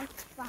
爸。不。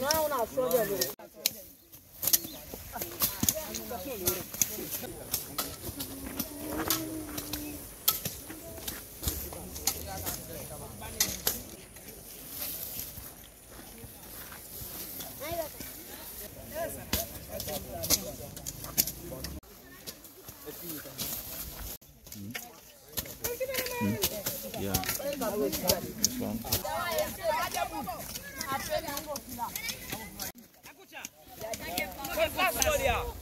Não, não, sou de olho. 嗯，嗯，yeah。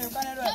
Bukan ada.